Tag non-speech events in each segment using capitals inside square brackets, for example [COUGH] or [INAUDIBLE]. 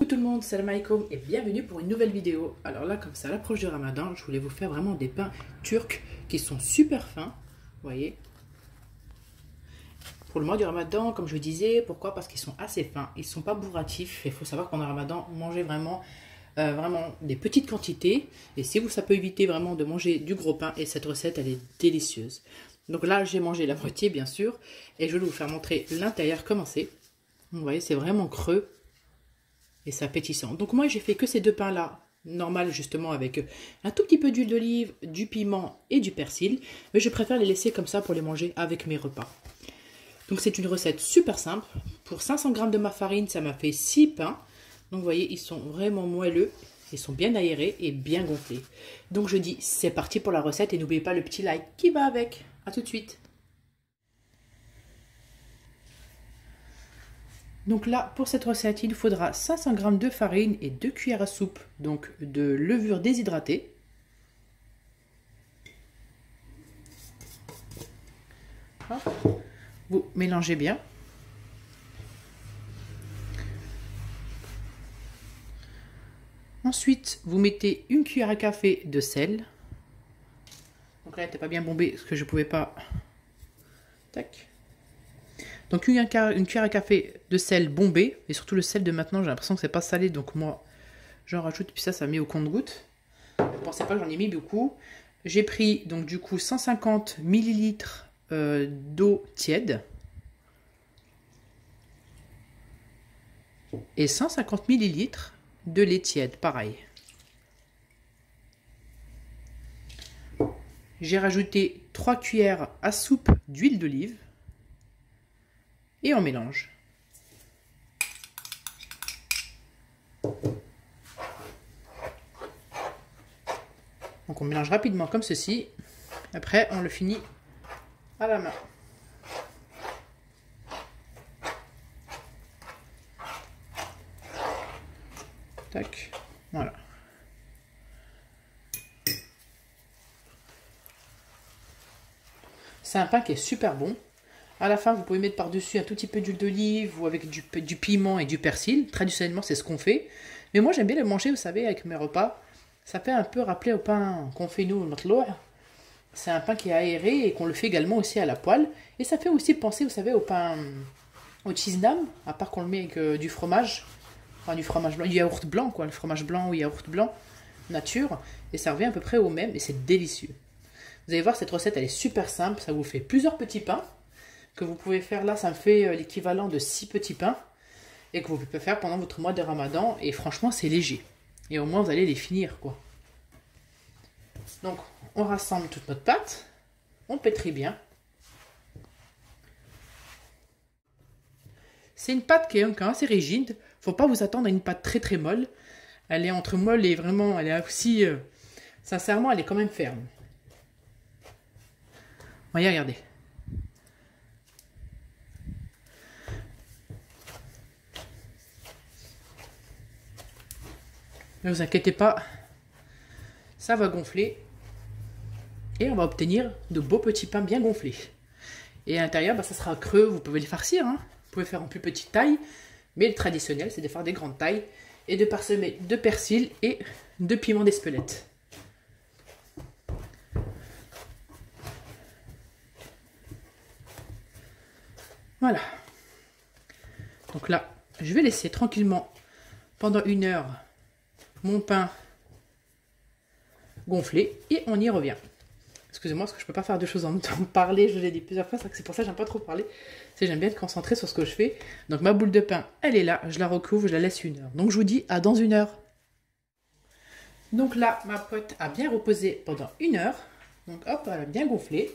Coucou tout le monde, salam alaikum et bienvenue pour une nouvelle vidéo. Alors là, comme ça, à l'approche du ramadan, je voulais vous faire vraiment des pains turcs qui sont super fins, vous voyez. Pour le mois du ramadan, comme je disais, pourquoi? Parce qu'ils sont assez fins, ils sont pas bourratifs. Il faut savoir qu'en ramadan, mangez vraiment, euh, vraiment des petites quantités. Et si vous, ça peut éviter vraiment de manger du gros pain. Et cette recette, elle est délicieuse. Donc là, j'ai mangé la moitié, bien sûr. Et je vais vous faire montrer l'intérieur comment c'est. Vous voyez, c'est vraiment creux et c'est appétissant. Donc moi, j'ai fait que ces deux pains-là, normal justement avec un tout petit peu d'huile d'olive, du piment et du persil. Mais je préfère les laisser comme ça pour les manger avec mes repas. Donc c'est une recette super simple. Pour 500 g de ma farine, ça m'a fait 6 pains. Donc vous voyez, ils sont vraiment moelleux. Ils sont bien aérés et bien gonflés. Donc je dis, c'est parti pour la recette et n'oubliez pas le petit like qui va avec. A tout de suite. Donc là, pour cette recette, il faudra 500 g de farine et 2 cuillères à soupe donc de levure déshydratée. Vous mélangez bien. Ensuite, vous mettez une cuillère à café de sel. Donc là, elle n'était pas bien bombée parce que je ne pouvais pas... Tac. Donc une, cuillère à café de sel bombé, et surtout le sel de maintenant, j'ai l'impression que c'est pas salé, donc moi j'en rajoute, puis ça, ça met au compte-goutte. Ne pensez pas que j'en ai mis beaucoup. J'ai pris donc du coup 150 ml euh, d'eau tiède. Et 150 ml de lait tiède, pareil. J'ai rajouté 3 cuillères à soupe d'huile d'olive et on mélange. Donc on mélange rapidement comme ceci. Après, on le finit à la main. Tac, voilà. C'est un pain qui est super bon. À la fin, vous pouvez mettre par-dessus un tout petit peu d'huile d'olive ou avec du, piment et du persil. Traditionnellement, c'est ce qu'on fait. Mais moi, j'aime bien le manger, vous savez, avec mes repas. Ça fait un peu rappeler au pain qu'on fait nous, notre C'est un pain qui est aéré et qu'on le fait également aussi à la poêle. Et ça fait aussi penser, vous savez, au pain, au cheese à part qu'on le met avec euh, du fromage. Enfin, du fromage blanc, du yaourt blanc, quoi. Le fromage blanc ou yaourt blanc, nature. Et ça revient à peu près au même et c'est délicieux. Vous allez voir, cette recette, elle est super simple. Ça vous fait plusieurs petits pains que vous pouvez faire là, ça me fait euh, l'équivalent de 6 petits pains et que vous pouvez faire pendant votre mois de ramadan et franchement c'est léger. Et au moins vous allez les finir quoi. Donc on rassemble toute notre pâte, on pétrit bien. C'est une pâte qui est assez rigide, faut pas vous attendre à une pâte très très molle. Elle est entre molle et vraiment, elle est aussi, euh, sincèrement, elle est quand même ferme. Voyez, regardez. Ne vous inquiétez pas, ça va gonfler et on va obtenir de beaux petits pains bien gonflés. Et à l'intérieur, bah, ça sera creux, vous pouvez les farcir, hein. vous pouvez faire en plus petite taille, mais le traditionnel c'est de faire des grandes tailles et de parsemer de persil et de piment d'espelette. Voilà. Donc là, je vais laisser tranquillement pendant une heure mon pain gonflé et on y revient. Excusez-moi parce que je peux pas faire deux choses en même temps. [LAUGHS] Parler, je l'ai dit plusieurs fois, c'est pour ça que j'aime pas trop parler. C'est j'aime bien être concentré sur ce que je fais. Donc ma boule de pain, elle est là, je la recouvre, je la laisse une heure. Donc je vous dis à dans une heure. Donc là, ma pote a bien reposé pendant une heure. Donc hop, elle a bien gonflé.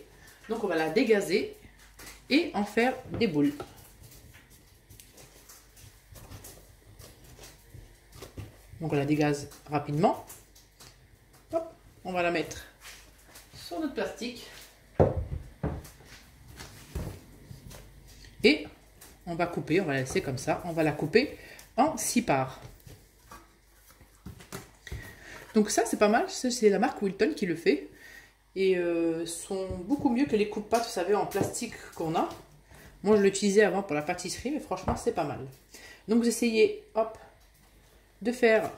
Donc on va la dégazer et en faire des boules. Donc on la dégaze rapidement. on va la mettre sur notre plastique. Et on va couper, on va la laisser comme ça. On va la couper en six parts. Donc ça, c'est pas mal. C'est la marque Wilton qui le fait. Et euh, sont beaucoup mieux que les coupe-pâtes, vous savez, en plastique qu'on a. Moi, je l'utilisais avant pour la pâtisserie, mais franchement, c'est pas mal. Donc, vous essayez, hop, de faire,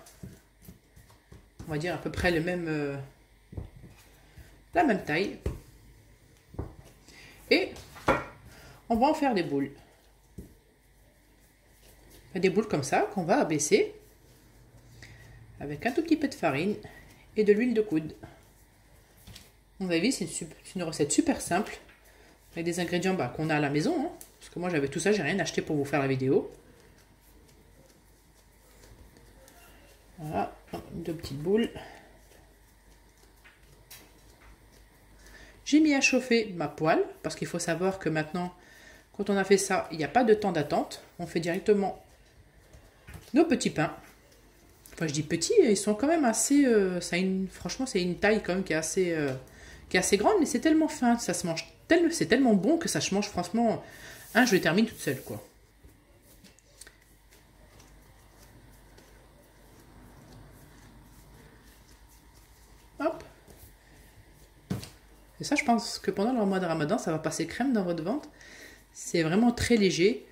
on va dire à peu près le même, euh, la même taille. Et on va en faire des boules. Des boules comme ça qu'on va abaisser avec un tout petit peu de farine et de l'huile de coude. Vous avez vu, c'est une recette super simple avec des ingrédients bah, qu'on a à la maison. Hein. parce que moi j'avais tout ça, j'ai rien acheté pour vous faire la vidéo. Voilà, petites boules. J'ai mis à chauffer ma poêle parce qu'il faut savoir que maintenant, quand on a fait ça, il n'y a pas de temps d'attente. On fait directement nos petits pains. Enfin, je dis petits, ils sont quand même assez. Euh, ça une, franchement, c'est une taille quand même qui est assez, euh, qui est assez grande, mais c'est tellement fin, ça se mange tellement, c'est tellement bon que ça se mange franchement. Un, je les termine toute seule, quoi. Hop. Et ça, je pense que pendant le mois de Ramadan, ça va passer crème dans votre ventre. C'est vraiment très léger.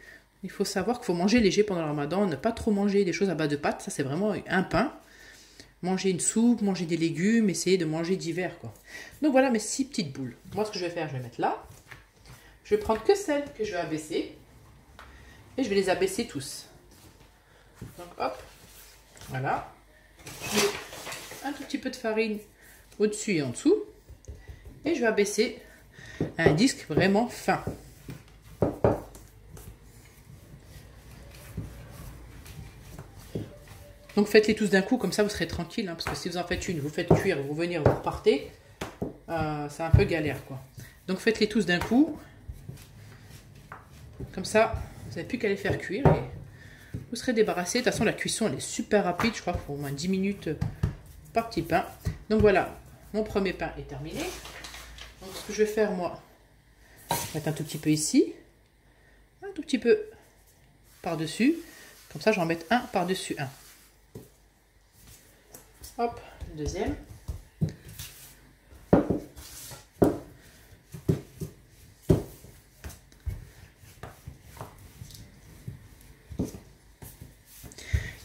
Il faut savoir qu'il faut manger léger pendant le ramadan, ne pas trop manger des choses à base de pâtes, ça c'est vraiment un pain. Manger une soupe, manger des légumes, essayer de manger divers quoi. Donc voilà mes six petites boules. Moi ce que je vais faire, je vais mettre là. Je vais prendre que celles que je vais abaisser. Et je vais les abaisser tous. Donc hop, voilà. Je mets un tout petit peu de farine au-dessus et en dessous. Et je vais abaisser un disque vraiment fin. Donc faites-les tous d'un coup, comme ça vous serez tranquille. Hein, parce que si vous en faites une, vous faites cuire, vous venez, vous repartez, euh, c'est un peu galère quoi. Donc faites-les tous d'un coup. Comme ça, vous n'avez plus qu'à les faire cuire et vous serez débarrassé. De toute façon, la cuisson elle est super rapide, je crois faut au moins 10 minutes par petit pain. Donc voilà, mon premier pain est terminé. Que je vais faire moi, je vais mettre un tout petit peu ici, un tout petit peu par-dessus. Comme ça, j'en mets un par-dessus un. Hop, deuxième.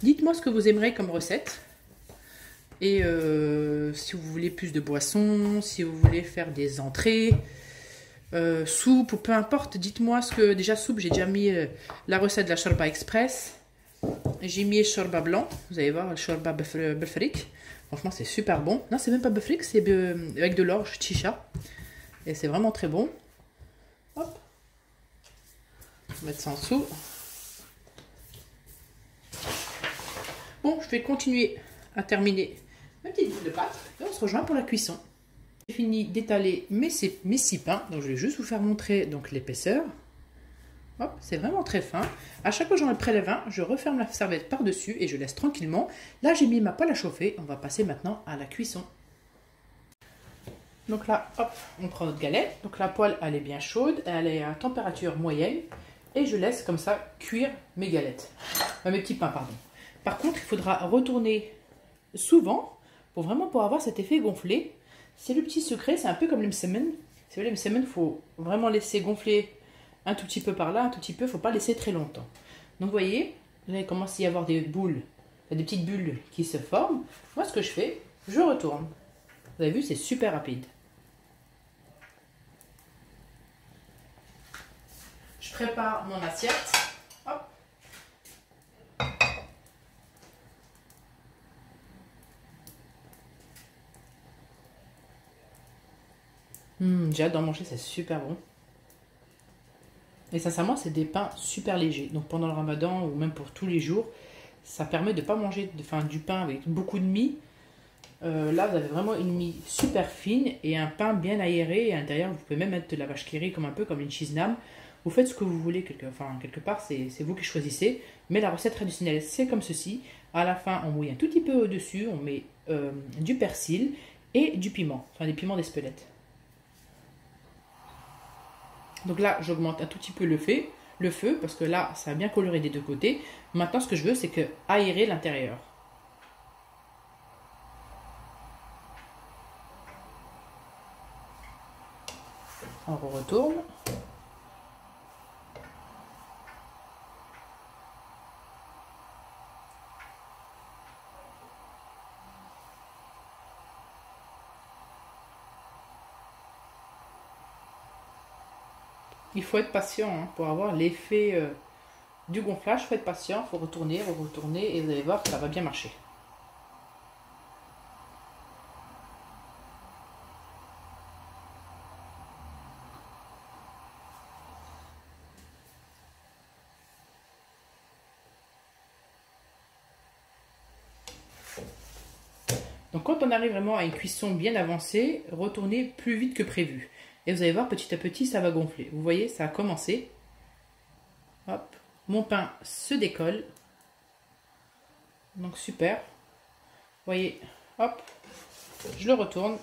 Dites-moi ce que vous aimerez comme recette. Et euh, si vous voulez plus de boissons, si vous voulez faire des entrées, euh, soupe ou peu importe, dites-moi ce que... Déjà soupe, j'ai déjà mis euh, la recette de la Shorba Express. J'ai mis Shorba blanc, vous allez voir, Shorba Belfric. Franchement, c'est super bon. Non, c'est même pas Belfric, c'est avec de l'orge chicha. Et c'est vraiment très bon. Hop. Mettre ça en dessous. Bon, je vais continuer à terminer ma petite boule de pâte. Et on se rejoint pour la cuisson. J'ai fini d'étaler mes, mes six pains. Donc, je vais juste vous faire montrer l'épaisseur c'est vraiment très fin. À chaque fois que j'en prélève un, je referme la serviette par-dessus et je laisse tranquillement. Là, j'ai mis ma poêle à chauffer. On va passer maintenant à la cuisson. Donc là, hop, on prend notre galette. Donc la poêle, elle est bien chaude. Elle est à température moyenne. Et je laisse comme ça cuire mes galettes. Euh, mes petits pains, pardon. Par contre, il faudra retourner souvent pour vraiment pour avoir cet effet gonflé. C'est le petit secret, c'est un peu comme le msemen. C'est le msemen, il faut vraiment laisser gonfler un tout petit peu par là, un tout petit peu, il faut pas laisser très longtemps. Donc vous voyez, là il commence à y avoir des boules, des petites bulles qui se forment. Moi ce que je fais, je retourne. Vous avez vu, c'est super rapide. Je prépare mon assiette. Hop. Mmh, J'ai hâte d'en manger, c'est super bon. Et sincèrement, c'est des pains super légers. Donc pendant le ramadan ou même pour tous les jours, ça permet de ne pas manger du pain avec beaucoup de mie. Euh, là, vous avez vraiment une mie super fine et un pain bien aéré. Et à l'intérieur, vous pouvez même mettre de la vache qui comme un peu comme une cheese nam. Vous faites ce que vous voulez, quelque, enfin, quelque part, c'est vous qui choisissez. Mais la recette traditionnelle, c'est comme ceci. À la fin, on mouille un tout petit peu au-dessus, on met euh, du persil et du piment, enfin des piments d'espelette. Donc là, j'augmente un tout petit peu le feu, le feu, parce que là, ça a bien coloré des deux côtés. Maintenant, ce que je veux, c'est que aérer l'intérieur. On retourne. Faut être patient hein, pour avoir l'effet euh, du gonflage. Faut être patient, faut retourner, retourner et vous allez voir que ça va bien marcher. Donc quand on arrive vraiment à une cuisson bien avancée, retournez plus vite que prévu. Vous allez voir, petit à petit, ça va gonfler. Vous voyez, ça a commencé. Hop, mon pain se décolle. Donc super. Vous voyez, hop, je le retourne.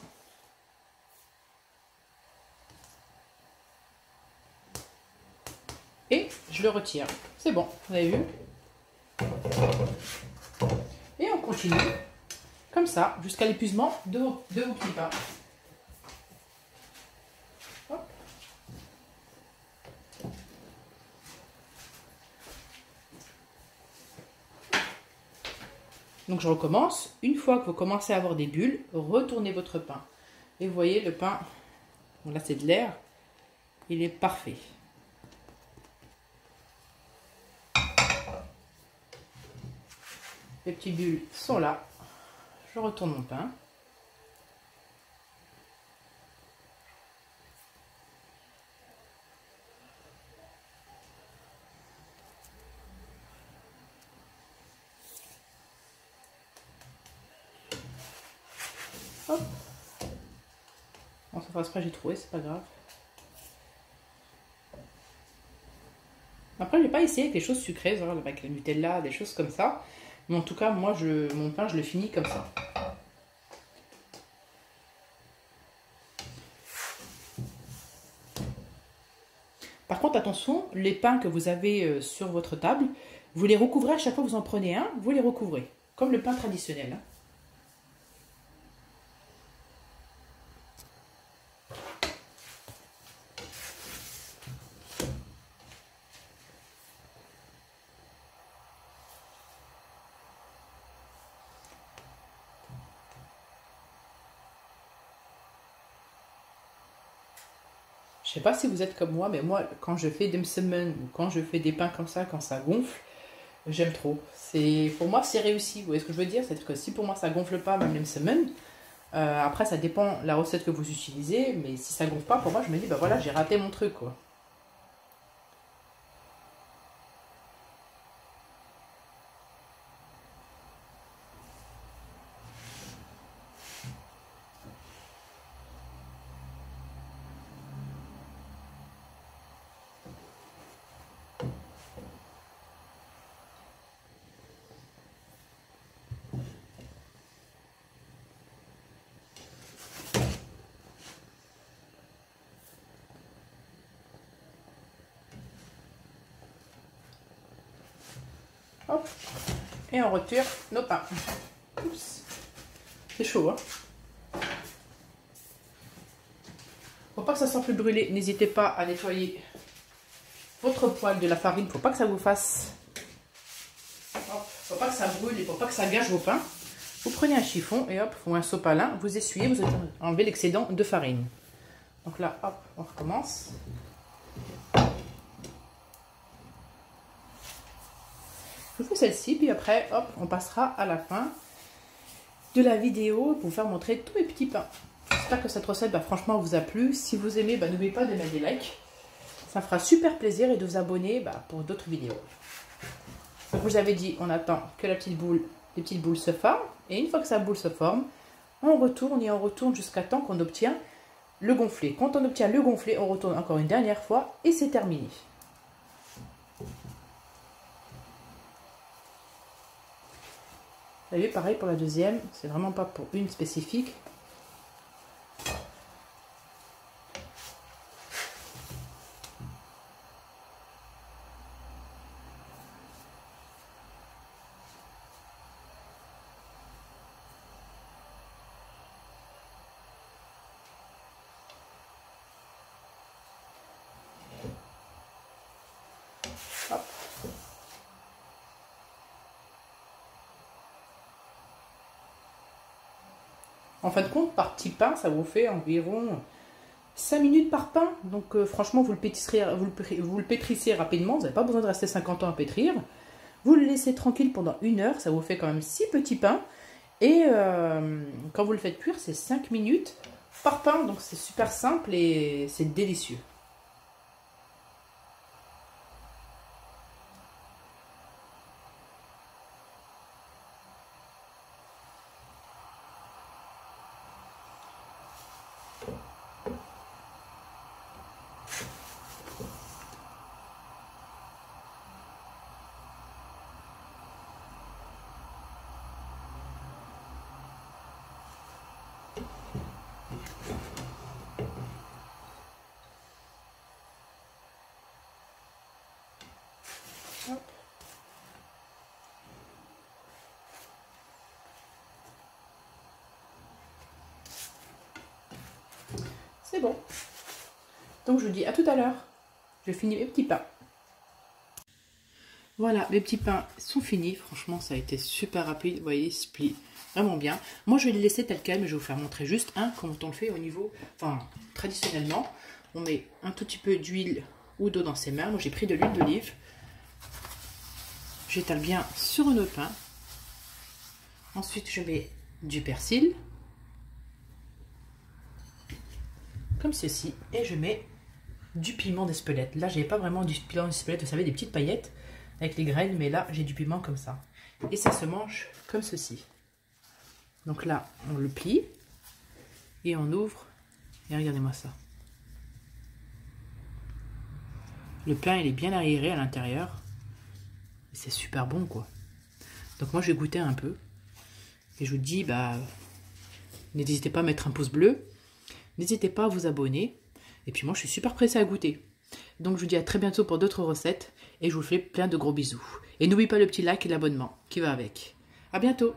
Et je le retire. C'est bon, vous avez vu Et on continue comme ça, jusqu'à l'épuisement de, de vos petits pains. Donc je recommence. Une fois que vous commencez à avoir des bulles, retournez votre pain. Et vous voyez, le pain, là c'est de l'air, il est parfait. Les petits bulles sont là. Je retourne mon pain. Pas, j'ai trouvé, c'est pas grave. Après, j'ai pas essayé avec les choses sucrées, avec la Nutella, des choses comme ça. Mais en tout cas, moi, je, mon pain, je le finis comme ça. Par contre, attention, les pains que vous avez euh, sur votre table, vous les recouvrez à chaque fois que vous en prenez un, vous les recouvrez, comme le pain traditionnel. Sais pas si vous êtes comme moi, mais moi, quand je fais des semaines ou quand je fais des pains comme ça, quand ça gonfle, j'aime trop. C'est Pour moi, c'est réussi. Vous voyez ce que je veux dire? C'est-à-dire que si pour moi, ça gonfle pas, même les semaines, euh, après, ça dépend la recette que vous utilisez, mais si ça gonfle pas, pour moi, je me dis, bah voilà, j'ai raté mon truc, quoi. Et on retire nos pains. C'est chaud, hein Pour pas que ça plus brûlé, n'hésitez pas à nettoyer votre poêle de la farine. Faut pas que ça vous fasse... Hop. Faut pas que ça brûle et faut pas que ça gâche vos pains. Vous prenez un chiffon et hop, ou un sopalin, vous essuyez, vous enlevez l'excédent de farine. Donc là, hop, on recommence. Je fais celle-ci, puis après, hop, on passera à la fin de la vidéo pour vous faire montrer tous mes petits pains. J'espère que cette recette, bah, franchement, vous a plu. Si vous aimez, bah, n'oubliez pas de mettre des likes. Ça fera super plaisir et de vous abonner bah, pour d'autres vidéos. Je vous avais dit, on attend que la petite boule, les petites boules se forment. Et une fois que sa boule se forme, on retourne et on retourne jusqu'à temps qu'on obtient le gonflé. Quand on obtient le gonflé, on retourne encore une dernière fois et c'est terminé. Vous voyez, pareil pour la deuxième, c'est vraiment pas pour une spécifique. En fin de compte, par petit pain, ça vous fait environ 5 minutes par pain. Donc euh, franchement, vous le, pétrisserez, vous, le, vous le pétrissez rapidement. Vous n'avez pas besoin de rester 50 ans à pétrir. Vous le laissez tranquille pendant une heure. Ça vous fait quand même 6 petits pains. Et euh, quand vous le faites cuire, c'est 5 minutes par pain. Donc c'est super simple et c'est délicieux. Bon. Donc je vous dis à tout à l'heure. Je finis mes petits pains. Voilà, mes petits pains sont finis. Franchement, ça a été super rapide. Vous voyez, split. Vraiment bien. Moi, je vais les laisser tel quel, mais je vais vous faire montrer juste un comment on le fait au niveau... Enfin, traditionnellement, on met un tout petit peu d'huile ou d'eau dans ses mains. Moi, j'ai pris de l'huile d'olive. J'étale bien sur un autre pain. Ensuite, je mets du persil. Comme ceci. Et je mets du piment d'Espelette. Là, j'ai pas vraiment du piment d'Espelette, vous savez, des petites paillettes avec les graines. Mais là, j'ai du piment comme ça. Et ça se mange comme ceci. Donc là, on le plie. Et on ouvre. Et regardez-moi ça. Le pain, il est bien arriéré à l'intérieur. C'est super bon, quoi. Donc moi, je vais goûter un peu. Et je vous dis, bah, n'hésitez pas à mettre un pouce bleu. N'hésitez pas à vous abonner. Et puis moi, je suis super pressée à goûter. Donc je vous dis à très bientôt pour d'autres recettes. Et je vous fais plein de gros bisous. Et n'oubliez pas le petit like et l'abonnement qui va avec. À bientôt